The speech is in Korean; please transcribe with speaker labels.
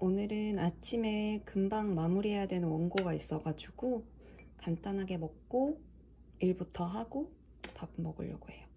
Speaker 1: 오늘은 아침에 금방 마무리해야 되는 원고가 있어가지고 간단하게 먹고 일부터 하고 밥 먹으려고 해요.